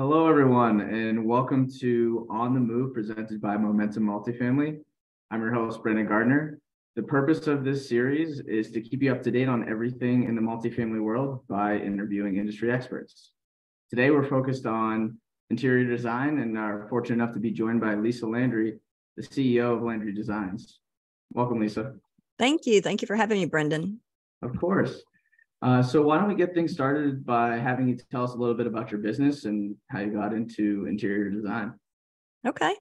Hello, everyone, and welcome to On the Move presented by Momentum Multifamily. I'm your host, Brendan Gardner. The purpose of this series is to keep you up to date on everything in the multifamily world by interviewing industry experts. Today, we're focused on interior design and are fortunate enough to be joined by Lisa Landry, the CEO of Landry Designs. Welcome, Lisa. Thank you. Thank you for having me, Brendan. Of course. Uh, so why don't we get things started by having you tell us a little bit about your business and how you got into interior design? Okay.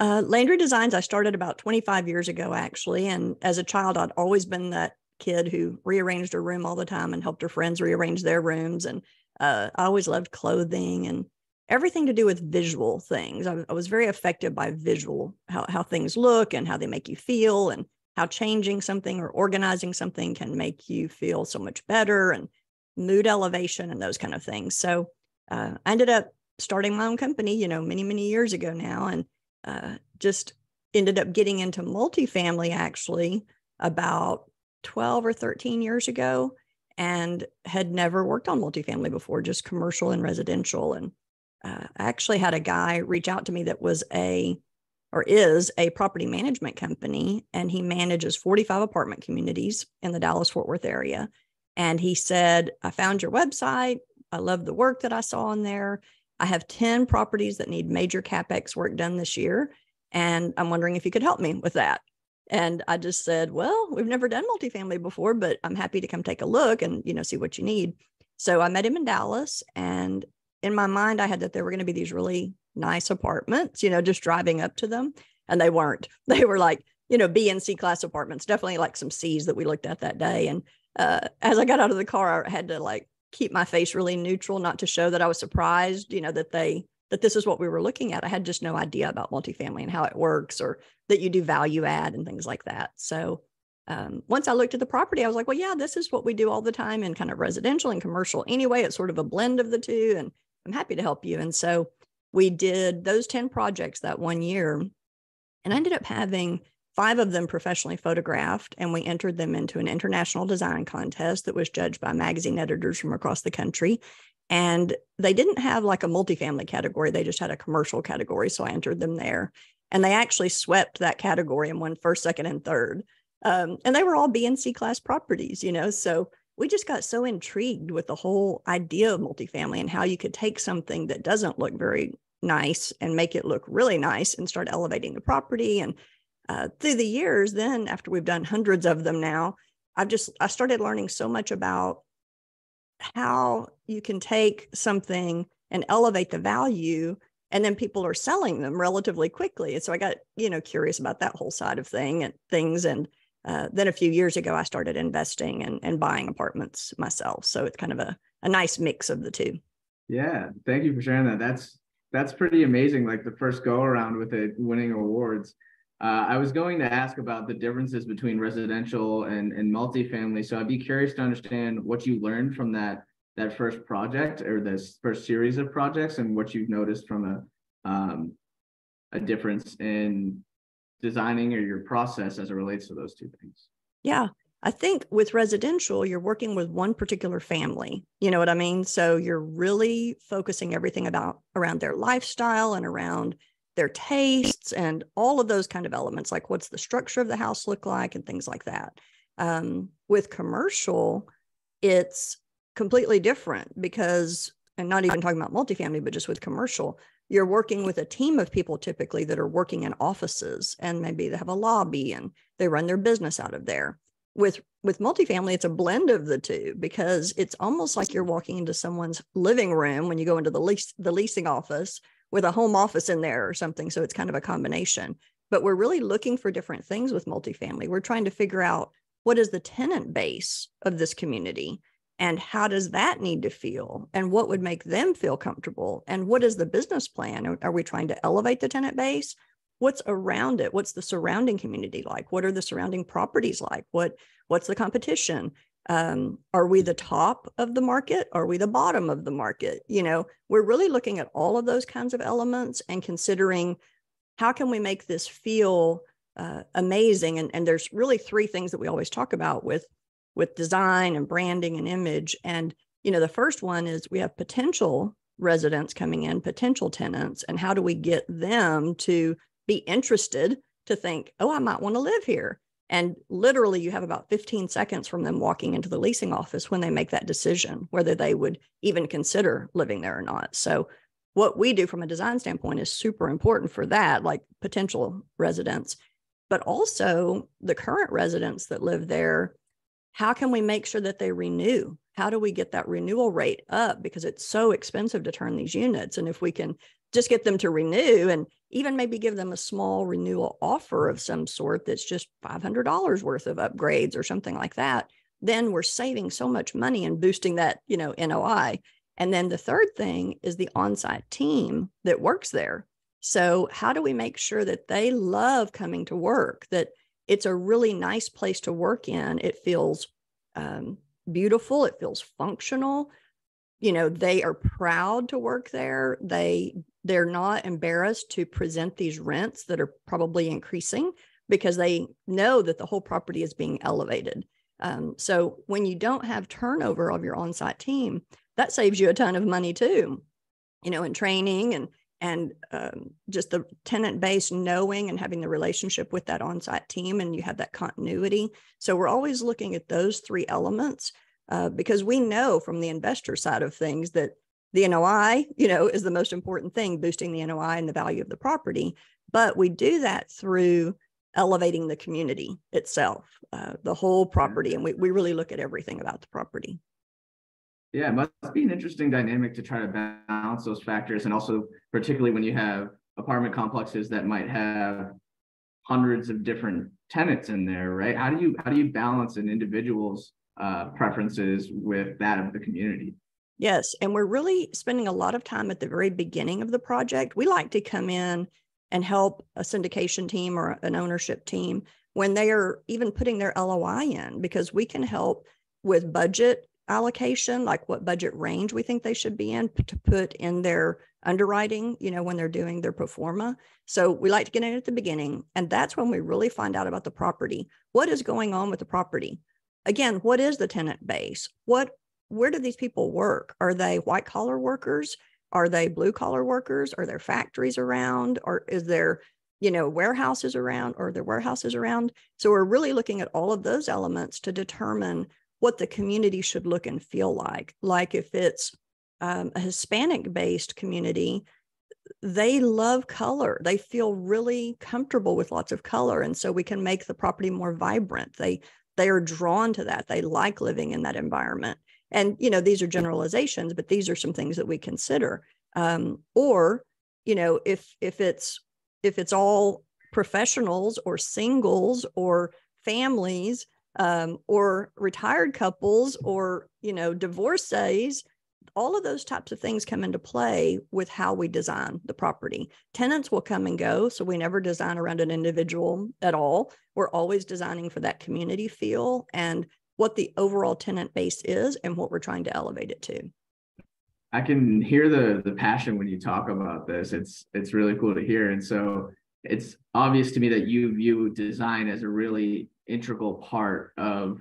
Uh, Landry Designs, I started about 25 years ago, actually. And as a child, I'd always been that kid who rearranged her room all the time and helped her friends rearrange their rooms. And uh, I always loved clothing and everything to do with visual things. I, I was very affected by visual, how, how things look and how they make you feel. And how changing something or organizing something can make you feel so much better and mood elevation and those kind of things. So uh, I ended up starting my own company, you know, many, many years ago now, and uh, just ended up getting into multifamily actually about 12 or 13 years ago and had never worked on multifamily before, just commercial and residential. And uh, I actually had a guy reach out to me that was a or is a property management company, and he manages 45 apartment communities in the Dallas Fort Worth area. And he said, I found your website. I love the work that I saw in there. I have 10 properties that need major capex work done this year. And I'm wondering if you could help me with that. And I just said, well, we've never done multifamily before, but I'm happy to come take a look and, you know, see what you need. So I met him in Dallas and in my mind, I had that there were going to be these really nice apartments, you know, just driving up to them. And they weren't. They were like, you know, B and C class apartments, definitely like some C's that we looked at that day. And uh, as I got out of the car, I had to like keep my face really neutral, not to show that I was surprised, you know, that they that this is what we were looking at. I had just no idea about multifamily and how it works, or that you do value add and things like that. So um, once I looked at the property, I was like, well, yeah, this is what we do all the time in kind of residential and commercial. Anyway, it's sort of a blend of the two, and I'm happy to help you. And so we did those 10 projects that one year and I ended up having five of them professionally photographed and we entered them into an international design contest that was judged by magazine editors from across the country. And they didn't have like a multifamily category they just had a commercial category so i entered them there. And they actually swept that category and won first second and third. Um, and they were all b and c class properties you know so we just got so intrigued with the whole idea of multifamily and how you could take something that doesn't look very nice and make it look really nice and start elevating the property. And uh, through the years, then after we've done hundreds of them now, I've just I started learning so much about how you can take something and elevate the value and then people are selling them relatively quickly and so i got you know curious about that whole side of thing and things and uh, then a few years ago, I started investing and, and buying apartments myself. So it's kind of a, a nice mix of the two. Yeah, thank you for sharing that. That's that's pretty amazing. Like the first go around with it, winning awards. Uh, I was going to ask about the differences between residential and, and multifamily. So I'd be curious to understand what you learned from that that first project or this first series of projects and what you've noticed from a um, a difference in designing or your process as it relates to those two things? Yeah. I think with residential, you're working with one particular family. You know what I mean? So you're really focusing everything about around their lifestyle and around their tastes and all of those kind of elements, like what's the structure of the house look like and things like that. Um, with commercial, it's completely different because, and not even talking about multifamily, but just with commercial, you're working with a team of people typically that are working in offices and maybe they have a lobby and they run their business out of there. With with multifamily it's a blend of the two because it's almost like you're walking into someone's living room when you go into the lease the leasing office with a home office in there or something. So it's kind of a combination. But we're really looking for different things with multifamily. We're trying to figure out what is the tenant base of this community and how does that need to feel? And what would make them feel comfortable? And what is the business plan? Are we trying to elevate the tenant base? What's around it? What's the surrounding community like? What are the surrounding properties like? What what's the competition? Um, are we the top of the market? Are we the bottom of the market? You know we're really looking at all of those kinds of elements and considering how can we make this feel uh, amazing? And, and there's really three things that we always talk about with with design and branding and image. And, you know, the first one is we have potential residents coming in, potential tenants, and how do we get them to be interested to think, oh, I might want to live here. And literally, you have about 15 seconds from them walking into the leasing office when they make that decision, whether they would even consider living there or not. So, what we do from a design standpoint is super important for that, like potential residents, but also the current residents that live there. How can we make sure that they renew? How do we get that renewal rate up? Because it's so expensive to turn these units. And if we can just get them to renew and even maybe give them a small renewal offer of some sort that's just $500 worth of upgrades or something like that, then we're saving so much money and boosting that, you know, NOI. And then the third thing is the on-site team that works there. So how do we make sure that they love coming to work, that it's a really nice place to work in? It feels um, beautiful, it feels functional. You know, they are proud to work there. They they're not embarrassed to present these rents that are probably increasing because they know that the whole property is being elevated. Um, so when you don't have turnover of your on-site team, that saves you a ton of money too, you know, in training and and um, just the tenant base knowing and having the relationship with that on-site team, and you have that continuity. So we're always looking at those three elements uh, because we know from the investor side of things that the NOI, you know, is the most important thing, boosting the NOI and the value of the property. But we do that through elevating the community itself, uh, the whole property. And we, we really look at everything about the property. Yeah, it must be an interesting dynamic to try to balance those factors. And also, particularly when you have apartment complexes that might have hundreds of different tenants in there, right? How do you how do you balance an individual's uh, preferences with that of the community? Yes. And we're really spending a lot of time at the very beginning of the project. We like to come in and help a syndication team or an ownership team when they are even putting their LOI in, because we can help with budget allocation, like what budget range we think they should be in to put in their underwriting, you know, when they're doing their pro forma. So we like to get in at the beginning. And that's when we really find out about the property. What is going on with the property? Again, what is the tenant base? What where do these people work? Are they white collar workers? Are they blue collar workers? Are there factories around? Or is there, you know, warehouses around? Or there warehouses around? So we're really looking at all of those elements to determine what the community should look and feel like. Like if it's um, a Hispanic based community, they love color. They feel really comfortable with lots of color. And so we can make the property more vibrant. They they are drawn to that. They like living in that environment and you know these are generalizations but these are some things that we consider um, or you know if if it's if it's all professionals or singles or families um, or retired couples or you know divorcees all of those types of things come into play with how we design the property tenants will come and go so we never design around an individual at all we're always designing for that community feel and what the overall tenant base is and what we're trying to elevate it to. I can hear the the passion when you talk about this. It's it's really cool to hear. And so it's obvious to me that you view design as a really integral part of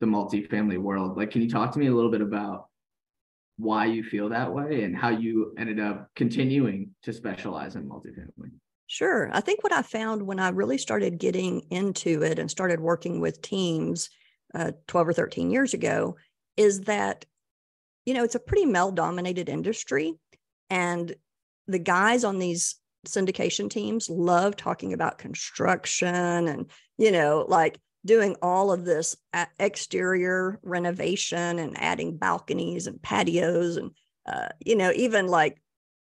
the multifamily world. Like, can you talk to me a little bit about why you feel that way and how you ended up continuing to specialize in multifamily? Sure. I think what I found when I really started getting into it and started working with teams uh, 12 or 13 years ago is that you know it's a pretty male dominated industry and the guys on these syndication teams love talking about construction and you know like doing all of this exterior renovation and adding balconies and patios and uh, you know even like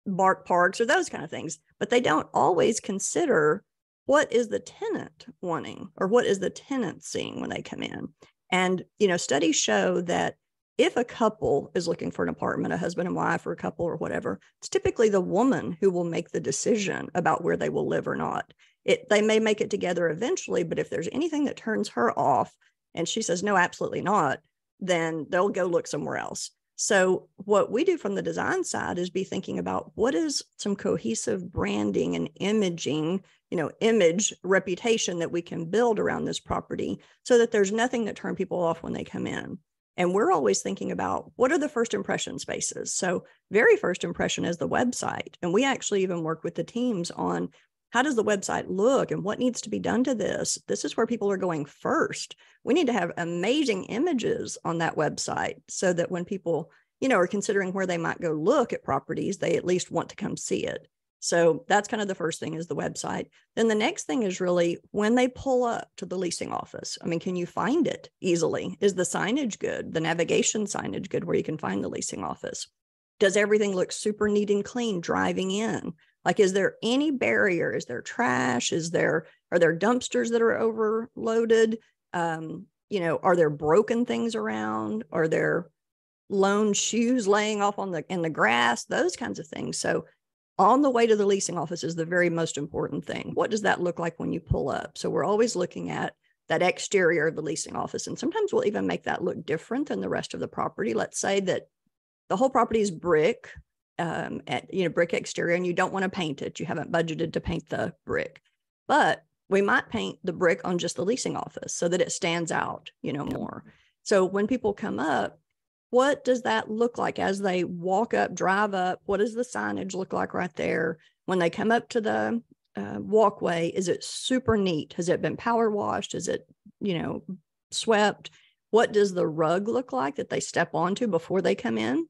bark parks or those kind of things. But they don't always consider what is the tenant wanting or what is the tenant seeing when they come in. And, you know, studies show that if a couple is looking for an apartment, a husband and wife or a couple or whatever, it's typically the woman who will make the decision about where they will live or not. It they may make it together eventually, but if there's anything that turns her off and she says no, absolutely not, then they'll go look somewhere else. So what we do from the design side is be thinking about what is some cohesive branding and imaging, you know, image reputation that we can build around this property so that there's nothing that turn people off when they come in. And we're always thinking about what are the first impression spaces. So, very first impression is the website. And we actually even work with the teams on how does the website look and what needs to be done to this? This is where people are going first. We need to have amazing images on that website so that when people, you know, are considering where they might go look at properties, they at least want to come see it. So that's kind of the first thing is the website. Then the next thing is really when they pull up to the leasing office. I mean, can you find it easily? Is the signage good? The navigation signage good where you can find the leasing office? Does everything look super neat and clean driving in? Like, is there any barrier? Is there trash? Is there, are there dumpsters that are overloaded? Um, you know, are there broken things around? Are there lone shoes laying off on the in the grass? Those kinds of things. So on the way to the leasing office is the very most important thing. What does that look like when you pull up? So we're always looking at that exterior of the leasing office. And sometimes we'll even make that look different than the rest of the property. Let's say that the whole property is brick, um, at, you know, brick exterior, and you don't want to paint it. You haven't budgeted to paint the brick, but we might paint the brick on just the leasing office so that it stands out, you know, more. So when people come up, what does that look like as they walk up, drive up? What does the signage look like right there? When they come up to the uh, walkway, is it super neat? Has it been power washed? Is it, you know, swept? What does the rug look like that they step onto before they come in?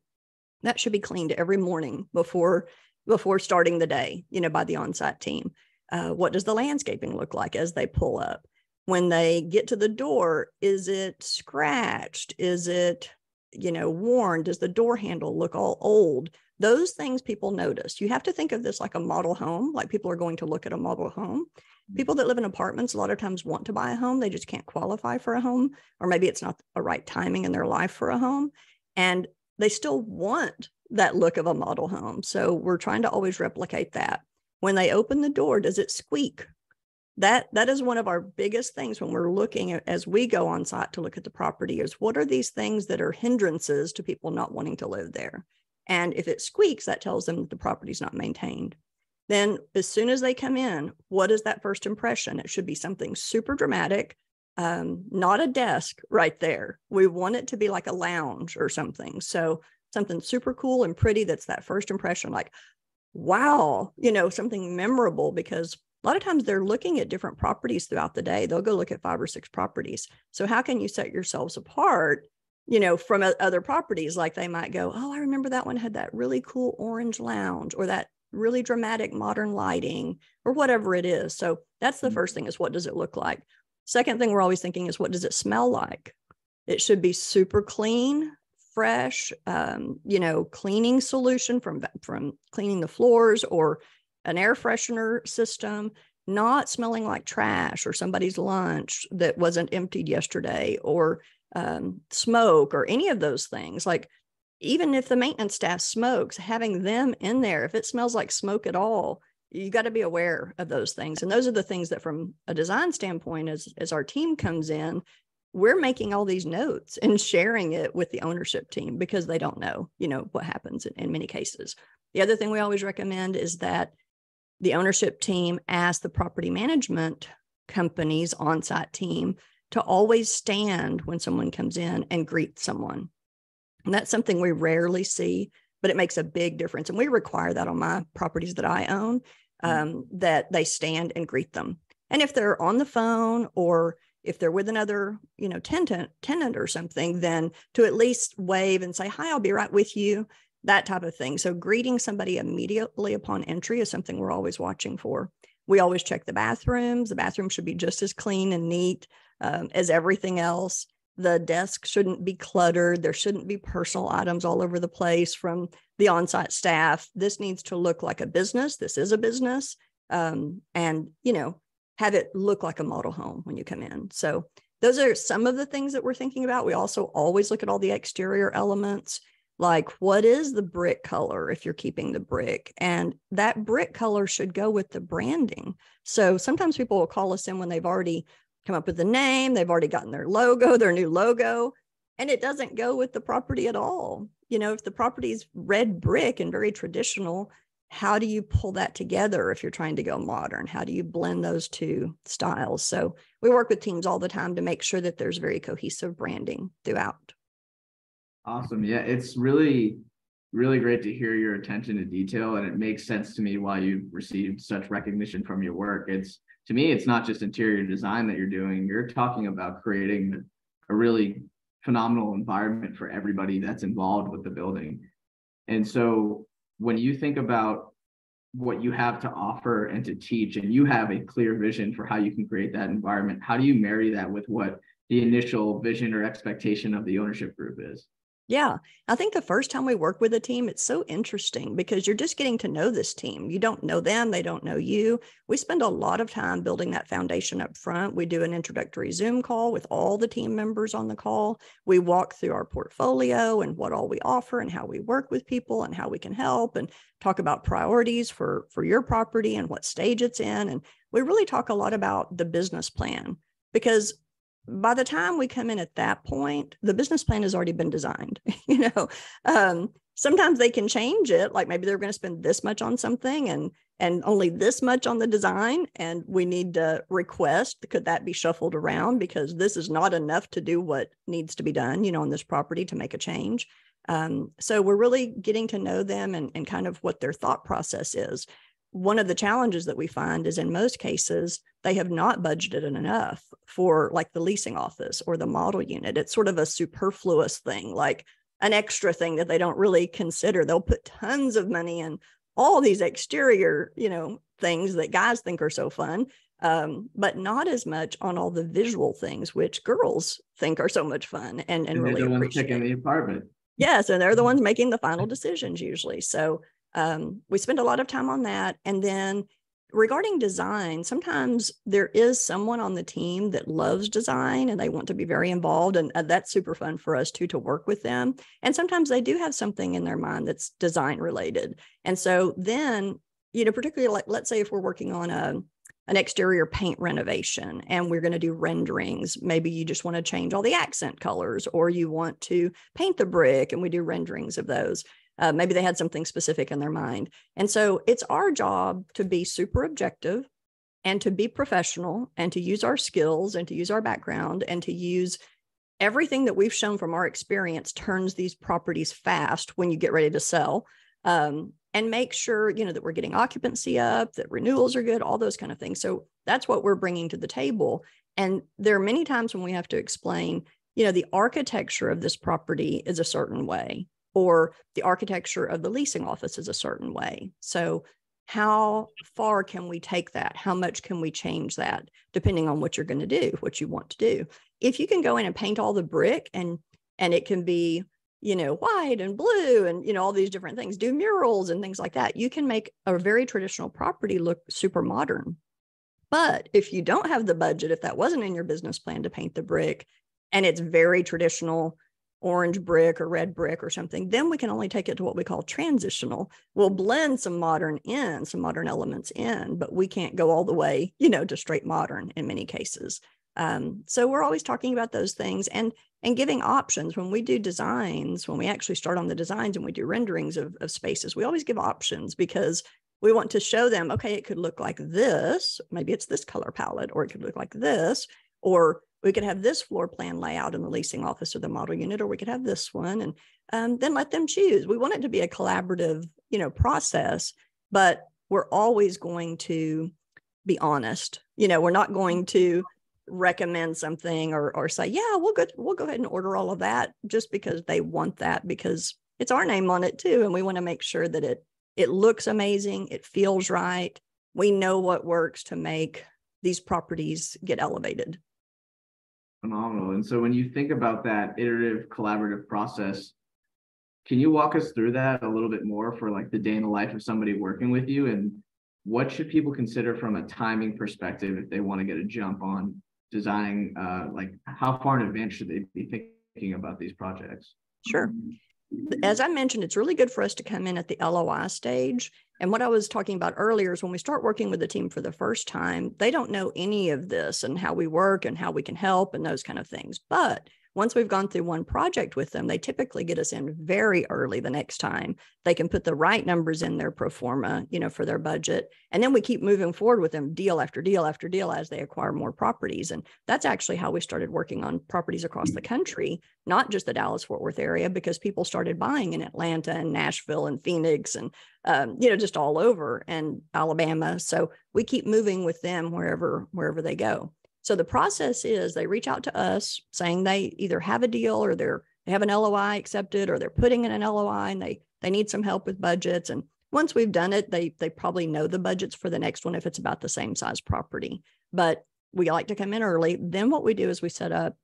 That should be cleaned every morning before before starting the day, you know, by the on-site team. Uh, what does the landscaping look like as they pull up? When they get to the door, is it scratched? Is it you know, worn? Does the door handle look all old? Those things people notice. You have to think of this like a model home, like people are going to look at a model home. Mm. People that live in apartments a lot of times want to buy a home, they just can't qualify for a home, or maybe it's not a right timing in their life for a home. And they still want that look of a model home. So we're trying to always replicate that. When they open the door, does it squeak? That that is one of our biggest things when we're looking at as we go on site to look at the property is what are these things that are hindrances to people not wanting to live there? And if it squeaks that tells them that the property is not maintained. Then as soon as they come in what is that first impression? It should be something super dramatic um, not a desk right there. We want it to be like a lounge or something. So something super cool and pretty that's that first impression like wow you know something memorable because a lot of times they're looking at different properties throughout the day. They'll go look at five or six properties. So how can you set yourselves apart, you know, from other properties? Like they might go, oh, I remember that one had that really cool orange lounge or that really dramatic modern lighting or whatever it is. So that's the mm-hmm. first thing is what does it look like? Second thing we're always thinking is what does it smell like? It should be super clean, fresh, um, you know, cleaning solution from from cleaning the floors or an air freshener system, not smelling like trash or somebody's lunch that wasn't emptied yesterday or um, smoke or any of those things. Like, even if the maintenance staff smokes, having them in there, if it smells like smoke at all, you got to be aware of those things. And those are the things that, from a design standpoint, as, as our team comes in, we're making all these notes and sharing it with the ownership team because they don't know, you know, what happens in, in many cases. The other thing we always recommend is that the ownership team asked the property management company's on-site team to always stand when someone comes in and greet someone. And that's something we rarely see, but it makes a big difference. And we require that on my properties that I own, mm. um, that they stand and greet them. And if they're on the phone or if they're with another, you know, tenant, tenant or something, then to at least wave and say, "Hi, I'll be right with you," that type of thing. So greeting somebody immediately upon entry is something we're always watching for. We always check the bathrooms. The bathroom should be just as clean and neat um, as everything else. The desk shouldn't be cluttered. There shouldn't be personal items all over the place from the on-site staff. This needs to look like a business. This is a business, um, and you know, have it look like a model home when you come in. So those are some of the things that we're thinking about. We also always look at all the exterior elements like what is the brick color if you're keeping the brick and that brick color should go with the branding. So sometimes people will call us in when they've already come up with the name they've already gotten their logo their new logo and it doesn't go with the property at all. You know if the property is red brick and very traditional how do you pull that together if you're trying to go modern? How do you blend those two styles? So we work with teams all the time to make sure that there's very cohesive branding throughout Awesome. Yeah, it's really, really great to hear your attention to detail. And it makes sense to me why you've received such recognition from your work. It's to me, it's not just interior design that you're doing. You're talking about creating a really phenomenal environment for everybody that's involved with the building. And so when you think about what you have to offer and to teach, and you have a clear vision for how you can create that environment, how do you marry that with what the initial vision or expectation of the ownership group is? Yeah. I think the first time we work with a team, it's so interesting because you're just getting to know this team. You don't know them, they don't know you. We spend a lot of time building that foundation up front. We do an introductory Zoom call with all the team members on the call. We walk through our portfolio and what all we offer and how we work with people and how we can help and talk about priorities for, for your property and what stage it's in. And we really talk a lot about the business plan because by the time we come in at that point, the business plan has already been designed. you know, um, sometimes they can change it. Like maybe they're going to spend this much on something and and only this much on the design, and we need to request could that be shuffled around because this is not enough to do what needs to be done. You know, on this property to make a change. Um, so we're really getting to know them and, and kind of what their thought process is one of the challenges that we find is in most cases they have not budgeted enough for like the leasing office or the model unit. It's sort of a superfluous thing like an extra thing that they don't really consider. They'll put tons of money in all these exterior you know things that guys think are so fun um, but not as much on all the visual things which girls think are so much fun and, and, and really appreciate. the apartment. Yes and they're the ones making the final decisions usually. So um, we spend a lot of time on that. And then regarding design, sometimes there is someone on the team that loves design and they want to be very involved. And that's super fun for us too to work with them. And sometimes they do have something in their mind that's design related. And so then, you know, particularly like let's say if we're working on a an exterior paint renovation and we're going to do renderings. Maybe you just want to change all the accent colors or you want to paint the brick and we do renderings of those. Uh, maybe they had something specific in their mind. And so it's our job to be super objective and to be professional and to use our skills and to use our background and to use everything that we've shown from our experience turns these properties fast when you get ready to sell um, and make sure you know that we're getting occupancy up that renewals are good all those kind of things. So that's what we're bringing to the table. And there are many times when we have to explain you know the architecture of this property is a certain way or the architecture of the leasing office is a certain way. So, how far can we take that? How much can we change that depending on what you're going to do, what you want to do? If you can go in and paint all the brick and and it can be, you know, white and blue and you know all these different things, do murals and things like that, you can make a very traditional property look super modern. But if you don't have the budget, if that wasn't in your business plan to paint the brick and it's very traditional orange brick or red brick or something, then we can only take it to what we call transitional. We'll blend some modern in, some modern elements in, but we can't go all the way, you know, to straight modern in many cases. Um, so we're always talking about those things and and giving options when we do designs, when we actually start on the designs and we do renderings of, of spaces, we always give options because we want to show them, okay, it could look like this, maybe it's this color palette, or it could look like this, or we could have this floor plan layout in the leasing office or the model unit, or we could have this one, and um, then let them choose. We want it to be a collaborative, you know, process, but we're always going to be honest. You know, we're not going to recommend something or or say, yeah, we'll go we'll go ahead and order all of that just because they want that because it's our name on it too, and we want to make sure that it it looks amazing, it feels right. We know what works to make these properties get elevated phenomenal. And so when you think about that iterative collaborative process, can you walk us through that a little bit more for like the day in the life of somebody working with you? And what should people consider from a timing perspective if they want to get a jump on designing uh, like how far in advance should they be thinking about these projects? Sure as I mentioned, it's really good for us to come in at the LOI stage. And what I was talking about earlier is when we start working with the team for the first time, they don't know any of this and how we work and how we can help and those kind of things. But once we've gone through one project with them, they typically get us in very early the next time. They can put the right numbers in their pro forma, you know, for their budget. And then we keep moving forward with them deal after deal after deal as they acquire more properties. And that's actually how we started working on properties across the country, not just the Dallas Fort Worth area, because people started buying in Atlanta and Nashville and Phoenix and, um, you know, just all over and Alabama. So we keep moving with them wherever, wherever they go. So the process is they reach out to us saying they either have a deal or they're they have an LOI accepted or they're putting in an LOI and they they need some help with budgets. And once we've done it, they they probably know the budgets for the next one if it's about the same size property. But we like to come in early. Then what we do is we set up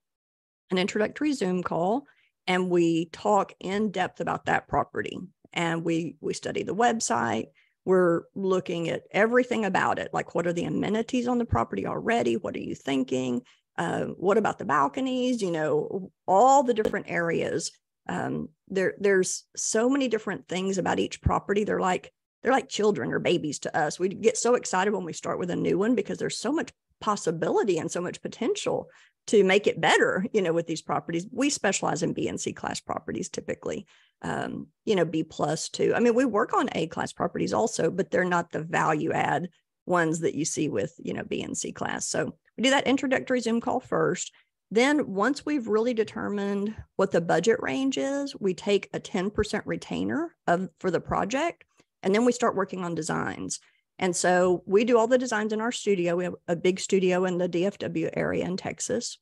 an introductory Zoom call and we talk in depth about that property. And we we study the website, we're looking at everything about it, like what are the amenities on the property already? What are you thinking? Uh, what about the balconies? You know, all the different areas. Um, there, there's so many different things about each property. They're like they're like children or babies to us. We get so excited when we start with a new one because there's so much possibility and so much potential to make it better you know with these properties. We specialize in b and c class properties typically um, you know b two. I mean we work on a class properties also but they're not the value add ones that you see with you know b and c class. So we do that introductory zoom call first. Then once we've really determined what the budget range is we take a 10% retainer of for the project and then we start working on designs and so we do all the designs in our studio. We have a big studio in the DFW area in Texas.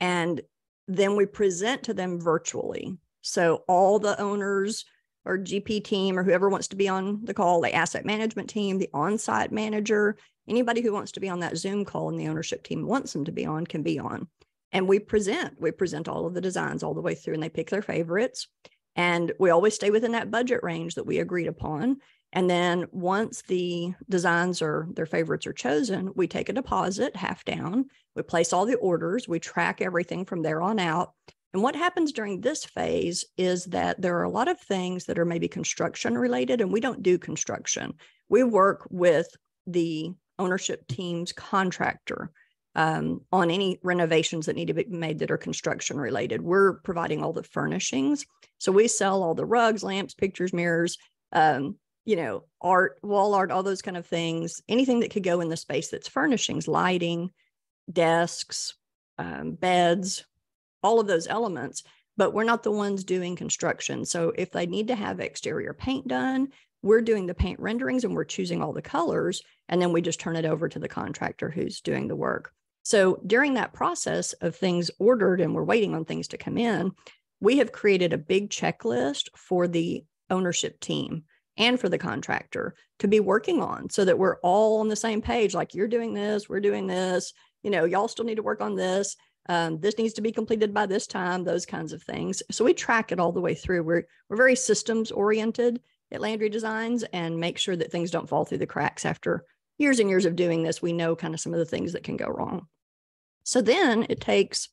And then we present to them virtually. So all the owners or GP team or whoever wants to be on the call, the asset management team, the on-site manager, anybody who wants to be on that Zoom call and the ownership team wants them to be on can be on. And we present, we present all of the designs all the way through and they pick their favorites. And we always stay within that budget range that we agreed upon. And then once the designs or their favorites are chosen, we take a deposit half down, we place all the orders, we track everything from there on out. And what happens during this phase is that there are a lot of things that are maybe construction related, and we don't do construction. We work with the ownership team's contractor um, on any renovations that need to be made that are construction related. We're providing all the furnishings. So we sell all the rugs, lamps, pictures, mirrors, um, you know, art, wall art, all those kind of things, anything that could go in the space that's furnishings, lighting, desks, um, beds, all of those elements. But we're not the ones doing construction. So if they need to have exterior paint done, we're doing the paint renderings and we're choosing all the colors. And then we just turn it over to the contractor who's doing the work. So during that process of things ordered and we're waiting on things to come in, we have created a big checklist for the ownership team and for the contractor to be working on so that we're all on the same page like you're doing this we're doing this you know y'all still need to work on this um, this needs to be completed by this time those kinds of things. So we track it all the way through. We're, we're very systems oriented at landry designs and make sure that things don't fall through the cracks after years and years of doing this. We know kind of some of the things that can go wrong. So then it takes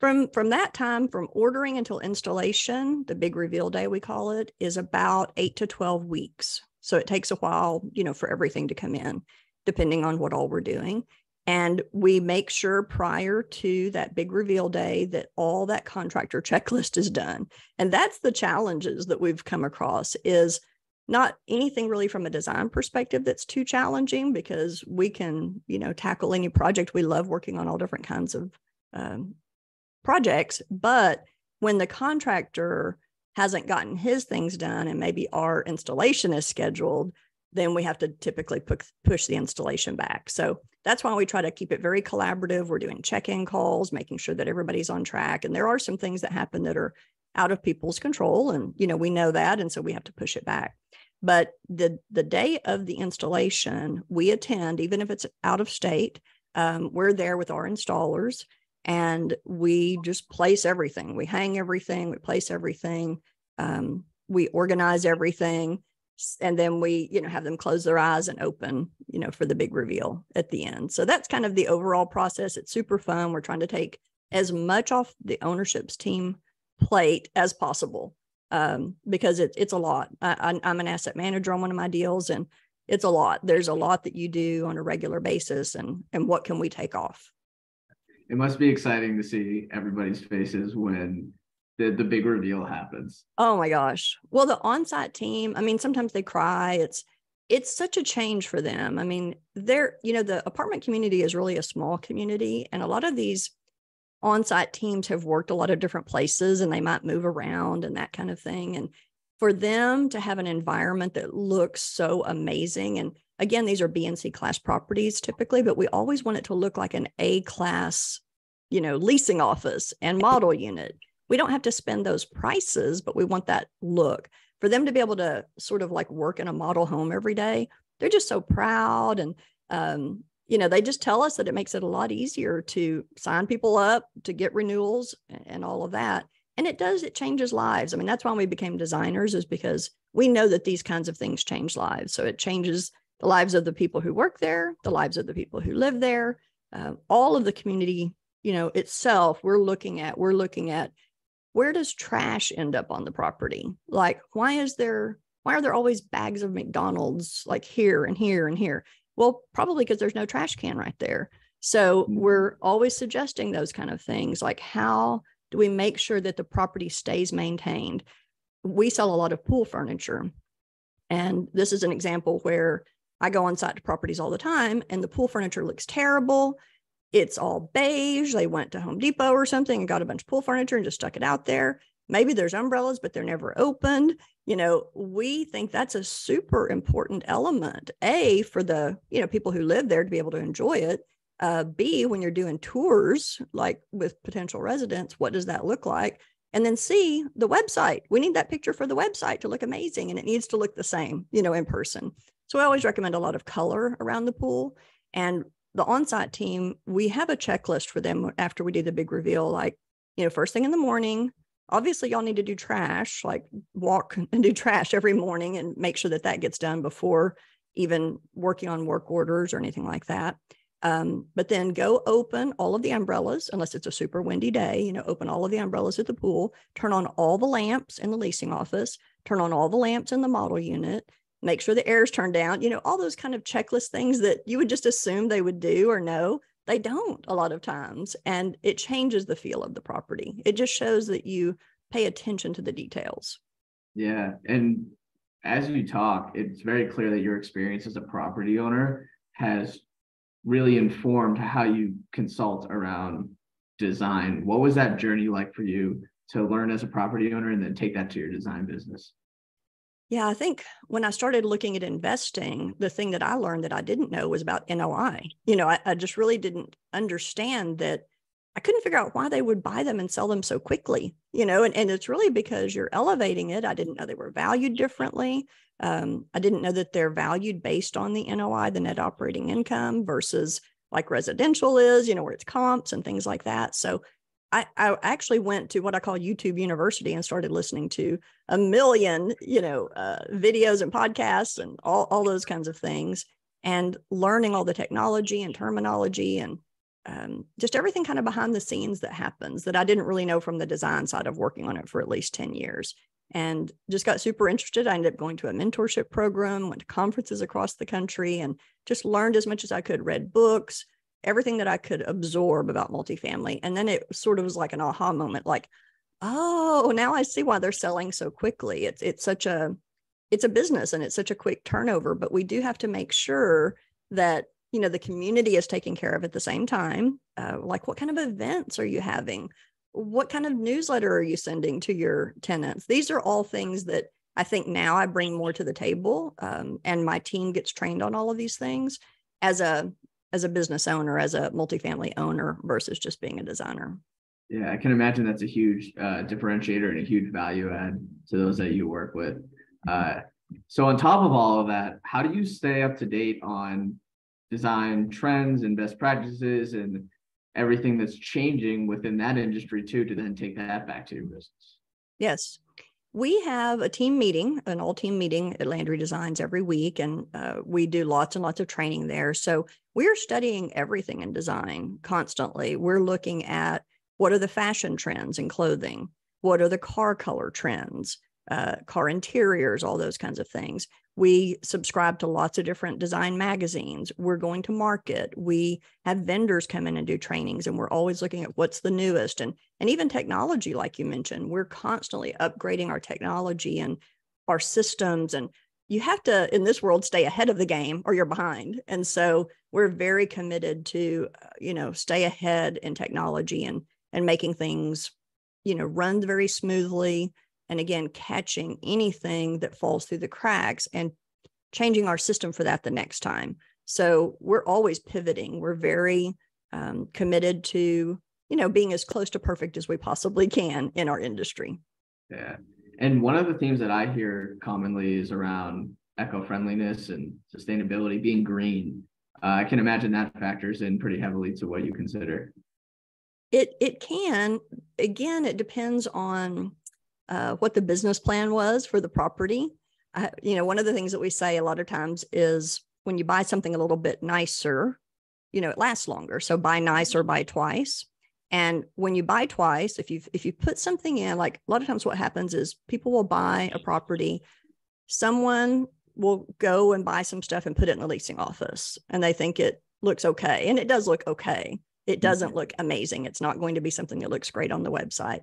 from from that time from ordering until installation the big reveal day we call it is about 8 to 12 weeks. So it takes a while you know for everything to come in depending on what all we're doing. And we make sure prior to that big reveal day that all that contractor checklist is done. And that's the challenges that we've come across is not anything really from a design perspective that's too challenging because we can you know tackle any project. We love working on all different kinds of um, projects. But when the contractor hasn't gotten his things done and maybe our installation is scheduled, then we have to typically push the installation back. So that's why we try to keep it very collaborative. We're doing check in calls, making sure that everybody's on track. And there are some things that happen that are out of people's control. And, you know, we know that. And so we have to push it back. But the, the day of the installation, we attend, even if it's out of state, um, we're there with our installers and we just place everything. We hang everything, we place everything, um, we organize everything, and then we, you know, have them close their eyes and open, you know, for the big reveal at the end. So that's kind of the overall process. It's super fun. We're trying to take as much off the ownership's team plate as possible um, because it, it's a lot. I, I'm an asset manager on one of my deals, and it's a lot. There's a lot that you do on a regular basis, and and what can we take off? It must be exciting to see everybody's faces when the, the big reveal happens. Oh my gosh. Well, the on-site team, I mean, sometimes they cry. It's it's such a change for them. I mean, they're, you know, the apartment community is really a small community. And a lot of these on-site teams have worked a lot of different places and they might move around and that kind of thing. And for them to have an environment that looks so amazing and again these are b and c class properties typically but we always want it to look like an a class you know leasing office and model unit. We don't have to spend those prices but we want that look. For them to be able to sort of like work in a model home every day they're just so proud and um, you know they just tell us that it makes it a lot easier to sign people up to get renewals and all of that. And it does it changes lives. I mean that's why we became designers is because we know that these kinds of things change lives. So it changes the lives of the people who work there the lives of the people who live there uh, all of the community you know itself we're looking at we're looking at where does trash end up on the property like why is there why are there always bags of mcdonald's like here and here and here well probably because there's no trash can right there so mm-hmm. we're always suggesting those kind of things like how do we make sure that the property stays maintained? We sell a lot of pool furniture. And this is an example where I go on site to properties all the time and the pool furniture looks terrible. It's all beige. They went to Home Depot or something and got a bunch of pool furniture and just stuck it out there. Maybe there's umbrellas, but they're never opened. You know, we think that's a super important element, A, for the, you know, people who live there to be able to enjoy it. Uh, B, when you're doing tours, like with potential residents, what does that look like? And then C, the website. We need that picture for the website to look amazing and it needs to look the same, you know, in person. So I always recommend a lot of color around the pool. And the on-site team, we have a checklist for them after we do the big reveal. Like, you know, first thing in the morning, obviously y'all need to do trash, like walk and do trash every morning and make sure that that gets done before even working on work orders or anything like that. Um, but then go open all of the umbrellas, unless it's a super windy day, you know, open all of the umbrellas at the pool, turn on all the lamps in the leasing office, turn on all the lamps in the model unit, make sure the air's turned down, you know, all those kind of checklist things that you would just assume they would do or know. They don't a lot of times. And it changes the feel of the property. It just shows that you pay attention to the details. Yeah. And as you talk, it's very clear that your experience as a property owner has really informed how you consult around design. What was that journey like for you to learn as a property owner and then take that to your design business? Yeah, I think when I started looking at investing, the thing that I learned that I didn't know was about NOI. You know, I, I just really didn't understand that I couldn't figure out why they would buy them and sell them so quickly, you know, and, and it's really because you're elevating it. I didn't know they were valued differently. Um, I didn't know that they're valued based on the NOI, the net operating income, versus like residential is, you know, where it's comps and things like that. So I, I actually went to what I call YouTube University and started listening to a million, you know, uh, videos and podcasts and all, all those kinds of things and learning all the technology and terminology and um, just everything kind of behind the scenes that happens that I didn't really know from the design side of working on it for at least 10 years and just got super interested. I ended up going to a mentorship program, went to conferences across the country, and just learned as much as I could, read books, everything that I could absorb about multifamily. And then it sort of was like an aha moment, like, oh, now I see why they're selling so quickly. It's it's such a it's a business and it's such a quick turnover, but we do have to make sure that you know the community is taken care of at the same time. Uh, like, what kind of events are you having? what kind of newsletter are you sending to your tenants these are all things that i think now i bring more to the table um, and my team gets trained on all of these things as a as a business owner as a multifamily owner versus just being a designer. Yeah i can imagine that's a huge uh, differentiator and a huge value add to those that you work with. Uh, so on top of all of that how do you stay up to date on design trends and best practices and everything that's changing within that industry too to then take that back to your business? Yes we have a team meeting an all team meeting at landry designs every week and uh, we do lots and lots of training there. So we're studying everything in design constantly. We're looking at what are the fashion trends in clothing? What are the car color trends uh, car interiors, all those kinds of things. We subscribe to lots of different design magazines. We're going to market. We have vendors come in and do trainings, and we're always looking at what's the newest and and even technology, like you mentioned. We're constantly upgrading our technology and our systems. And you have to, in this world, stay ahead of the game or you're behind. And so we're very committed to, uh, you know, stay ahead in technology and and making things, you know, run very smoothly and again catching anything that falls through the cracks and changing our system for that the next time. So we're always pivoting. We're very um, committed to you know being as close to perfect as we possibly can in our industry. Yeah. And one of the themes that i hear commonly is around eco-friendliness and sustainability being green. Uh, i can imagine that factors in pretty heavily to what you consider. It it can. Again it depends on uh, what the business plan was for the property. Uh, you know, one of the things that we say a lot of times is when you buy something a little bit nicer, you know, it lasts longer. So buy nice or buy twice. And when you buy twice, if you if you put something in, like a lot of times what happens is people will buy a property, someone will go and buy some stuff and put it in the leasing office and they think it looks okay. And it does look okay. It doesn't mm-hmm. look amazing. It's not going to be something that looks great on the website.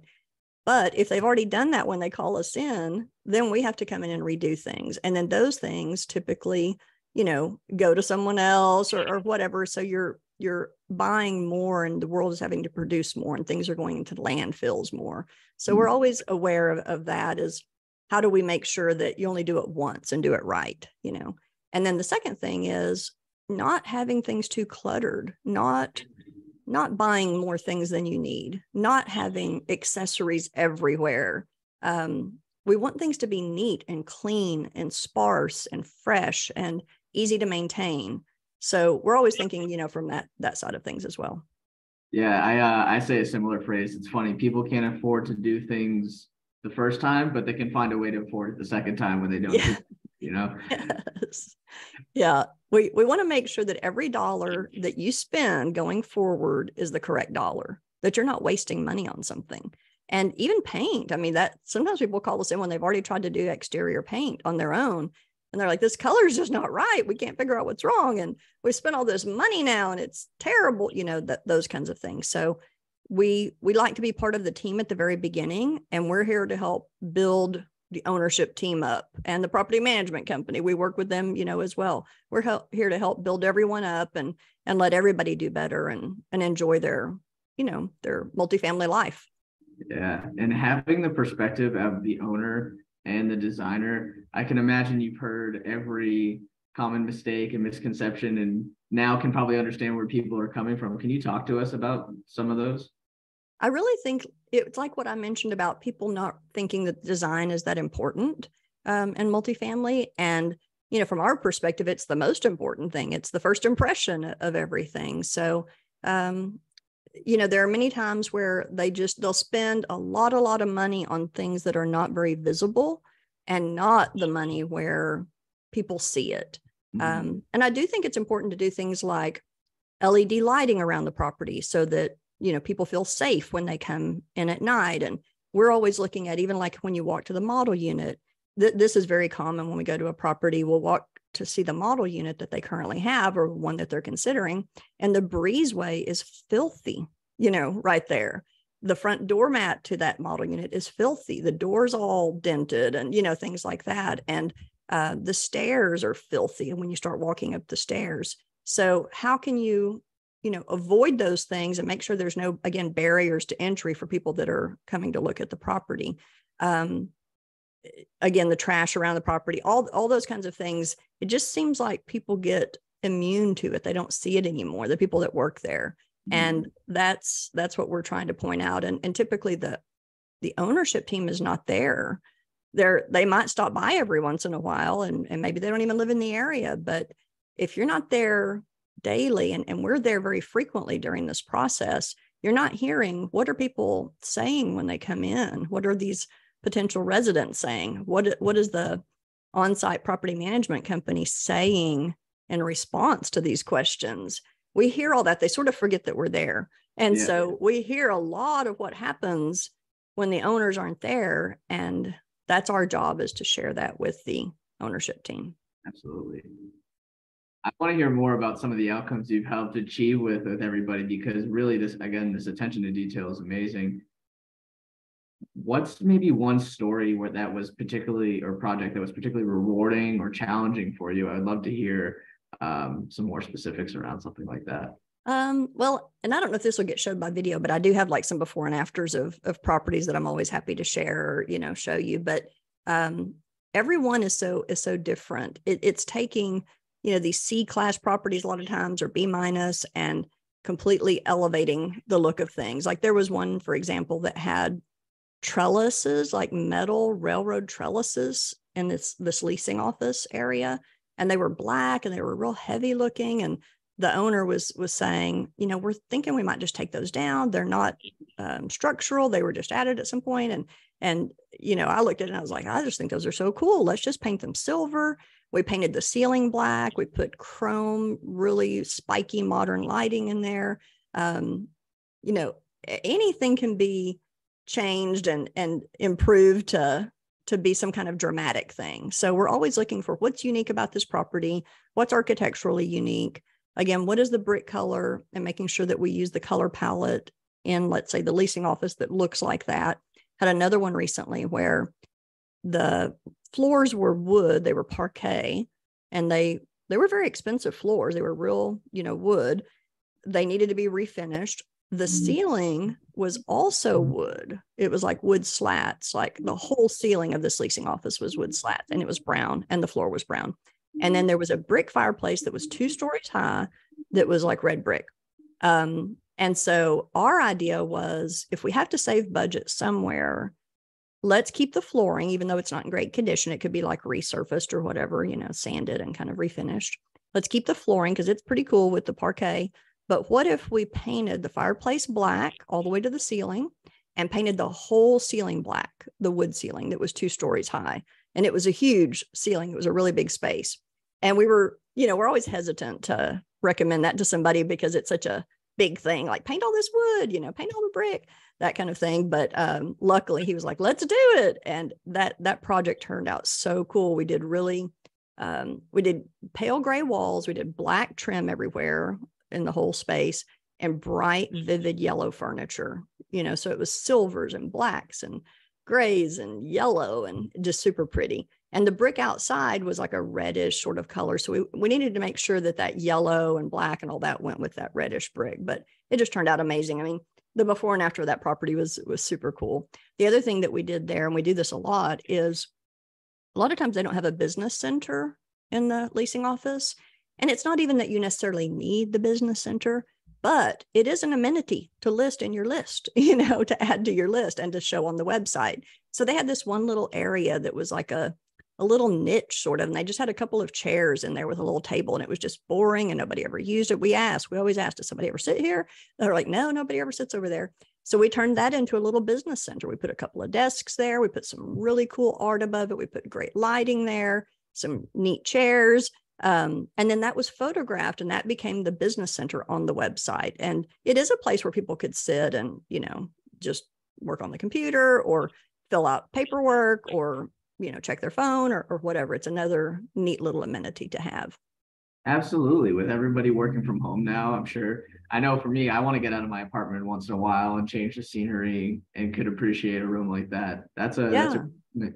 But if they've already done that when they call us in, then we have to come in and redo things. And then those things typically, you know, go to someone else or, or whatever. So you're you're buying more and the world is having to produce more and things are going into landfills more. So mm-hmm. we're always aware of, of that is how do we make sure that you only do it once and do it right, you know? And then the second thing is not having things too cluttered, not not buying more things than you need, not having accessories everywhere. Um, we want things to be neat and clean and sparse and fresh and easy to maintain. So we're always thinking, you know, from that that side of things as well. Yeah, I uh, I say a similar phrase. It's funny people can't afford to do things the first time, but they can find a way to afford it the second time when they don't. Yeah. You know. Yes. Yeah, we, we want to make sure that every dollar that you spend going forward is the correct dollar, that you're not wasting money on something. And even paint. I mean, that sometimes people call us in when they've already tried to do exterior paint on their own. And they're like, this color is just not right. We can't figure out what's wrong. And we spent all this money now and it's terrible, you know, that those kinds of things. So we we like to be part of the team at the very beginning and we're here to help build the ownership team up and the property management company. We work with them you know as well. We're help, here to help build everyone up and and let everybody do better and and enjoy their you know their multifamily life. Yeah and having the perspective of the owner and the designer i can imagine you've heard every common mistake and misconception and now can probably understand where people are coming from. Can you talk to us about some of those? I really think it's like what I mentioned about people not thinking that design is that important um, in multifamily. And, you know, from our perspective, it's the most important thing. It's the first impression of everything. So, um, you know, there are many times where they just, they'll spend a lot, a lot of money on things that are not very visible and not the money where people see it. Mm-hmm. Um, and I do think it's important to do things like LED lighting around the property so that you know people feel safe when they come in at night. And we're always looking at even like when you walk to the model unit th- this is very common when we go to a property we'll walk to see the model unit that they currently have or one that they're considering and the breezeway is filthy you know right there. The front doormat to that model unit is filthy. The doors all dented and you know things like that. And uh, the stairs are filthy when you start walking up the stairs. So how can you you know avoid those things and make sure there's no again barriers to entry for people that are coming to look at the property. Um, again the trash around the property all all those kinds of things it just seems like people get immune to it. They don't see it anymore the people that work there. Mm-hmm. and that's that's what we're trying to point out. And and typically the the ownership team is not there. They're they might stop by every once in a while and, and maybe they don't even live in the area but if you're not there daily and, and we're there very frequently during this process you're not hearing what are people saying when they come in what are these potential residents saying what what is the on-site property management company saying in response to these questions we hear all that they sort of forget that we're there and yeah. so we hear a lot of what happens when the owners aren't there and that's our job is to share that with the ownership team. Absolutely. I want to hear more about some of the outcomes you've helped achieve with with everybody because really this again this attention to detail is amazing. What's maybe one story where that was particularly or project that was particularly rewarding or challenging for you? I'd love to hear um, some more specifics around something like that. Um, well, and I don't know if this will get showed by video, but I do have like some before and afters of of properties that I'm always happy to share or you know show you. But um, everyone is so is so different. It, it's taking you know these C class properties a lot of times are B minus and completely elevating the look of things. Like there was one, for example, that had trellises, like metal railroad trellises in this this leasing office area, and they were black and they were real heavy looking and the owner was was saying, you know, we're thinking we might just take those down. They're not um, structural. They were just added at some point, and and you know, I looked at it and I was like, I just think those are so cool. Let's just paint them silver. We painted the ceiling black. We put chrome, really spiky modern lighting in there. Um, you know, anything can be changed and and improved to to be some kind of dramatic thing. So we're always looking for what's unique about this property, what's architecturally unique, again, what is the brick color and making sure that we use the color palette in, let's say, the leasing office that looks like that. Had another one recently where the floors were wood, they were parquet, and they they were very expensive floors. They were real, you know, wood. They needed to be refinished. The mm-hmm. ceiling was also mm-hmm. wood. It was like wood slats, like the whole ceiling of this leasing office was wood slats, and it was brown, and the floor was brown. And then there was a brick fireplace that was two stories high that was like red brick. Um, and so our idea was if we have to save budget somewhere, let's keep the flooring, even though it's not in great condition. It could be like resurfaced or whatever, you know, sanded and kind of refinished. Let's keep the flooring because it's pretty cool with the parquet. But what if we painted the fireplace black all the way to the ceiling and painted the whole ceiling black, the wood ceiling that was two stories high? and it was a huge ceiling. It was a really big space. And we were, you know, we're always hesitant to recommend that to somebody because it's such a big thing, like paint all this wood, you know, paint all the brick, that kind of thing. But um, luckily he was like, let's do it. And that that project turned out so cool. We did really um, we did pale gray walls, we did black trim everywhere in the whole space and bright, vivid yellow furniture, you know, so it was silvers and blacks and grays and yellow and just super pretty. And the brick outside was like a reddish sort of color. So we, we needed to make sure that that yellow and black and all that went with that reddish brick, but it just turned out amazing. I mean, the before and after of that property was was super cool. The other thing that we did there, and we do this a lot, is a lot of times they don't have a business center in the leasing office. And it's not even that you necessarily need the business center, but it is an amenity to list in your list, you know, to add to your list and to show on the website. So they had this one little area that was like a a little niche sort of, and they just had a couple of chairs in there with a little table, and it was just boring and nobody ever used it. We asked, we always asked, does somebody ever sit here? They're like, no, nobody ever sits over there. So we turned that into a little business center. We put a couple of desks there. We put some really cool art above it. We put great lighting there, some neat chairs. Um, and then that was photographed and that became the business center on the website. And it is a place where people could sit and, you know, just work on the computer or fill out paperwork or, you know, check their phone or, or whatever. It's another neat little amenity to have. Absolutely. With everybody working from home now, I'm sure. I know for me, I want to get out of my apartment once in a while and change the scenery and could appreciate a room like that. That's a, yeah. that's a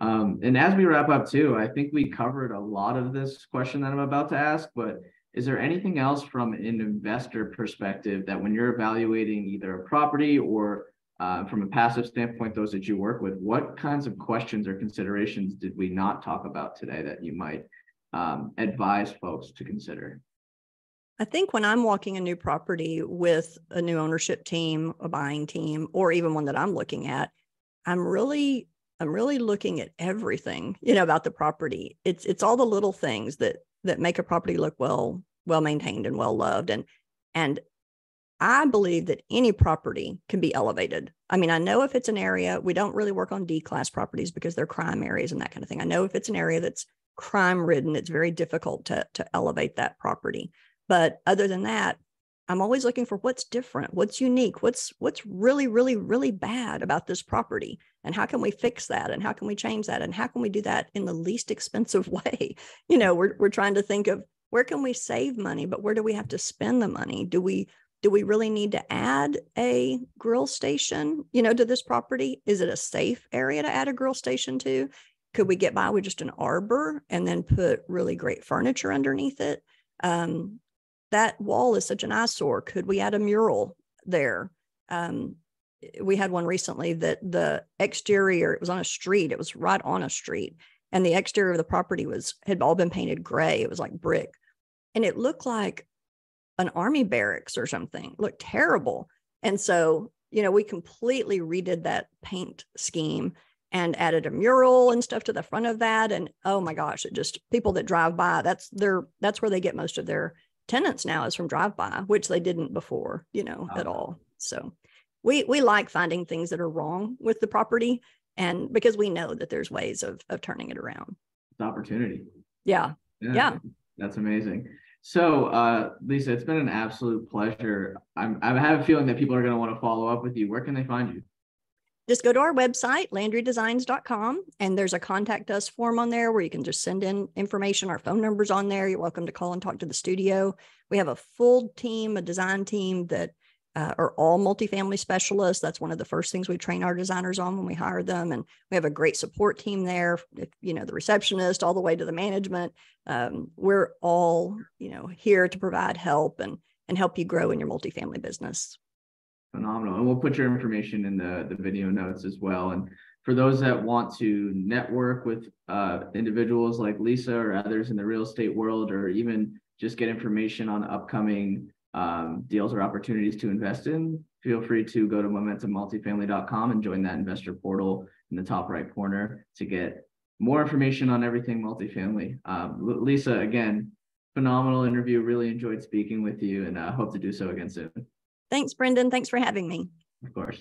um, and as we wrap up too, I think we covered a lot of this question that I'm about to ask, but is there anything else from an investor perspective that when you're evaluating either a property or uh, from a passive standpoint, those that you work with, what kinds of questions or considerations did we not talk about today that you might um, advise folks to consider? I think when I'm walking a new property with a new ownership team, a buying team, or even one that I'm looking at, I'm really I'm really looking at everything, you know, about the property. It's it's all the little things that that make a property look well well maintained and well loved and and I believe that any property can be elevated. I mean, I know if it's an area, we don't really work on D class properties because they're crime areas and that kind of thing. I know if it's an area that's crime ridden, it's very difficult to, to elevate that property. But other than that, I'm always looking for what's different, what's unique, what's what's really, really, really bad about this property and how can we fix that and how can we change that and how can we do that in the least expensive way you know we're, we're trying to think of where can we save money but where do we have to spend the money do we do we really need to add a grill station you know to this property? Is it a safe area to add a grill station to? Could we get by with just an arbor and then put really great furniture underneath it? Um, that wall is such an eyesore. Could we add a mural there? Um, we had one recently that the exterior it was on a street it was right on a street and the exterior of the property was had all been painted gray. It was like brick. And it looked like an army barracks or something it looked terrible. And so you know we completely redid that paint scheme and added a mural and stuff to the front of that. And oh my gosh it just people that drive by that's their that's where they get most of their tenants now is from drive by which they didn't before you know oh, at all. So we we like finding things that are wrong with the property and because we know that there's ways of of turning it around. It's opportunity. Yeah. Yeah, yeah. that's amazing so uh lisa it's been an absolute pleasure. I'm i have a feeling that people are going to want to follow up with you. Where can they find you? Just go to our website landrydesigns.com and there's a contact us form on there where you can just send in information. Our phone numbers on there. You're welcome to call and talk to the studio. We have a full team a design team that uh, are all multifamily specialists. That's one of the first things we train our designers on when we hire them. And we have a great support team there. You know, the receptionist all the way to the management. Um, we're all, you know, here to provide help and and help you grow in your multifamily business. Phenomenal. And we'll put your information in the, the video notes as well. And for those that want to network with uh, individuals like Lisa or others in the real estate world, or even just get information on upcoming um, deals or opportunities to invest in, feel free to go to momentummultifamily.com and join that investor portal in the top right corner to get more information on everything multifamily. Um, Lisa, again, phenomenal interview. Really enjoyed speaking with you and uh, hope to do so again soon. Thanks, Brendan. Thanks for having me. Of course.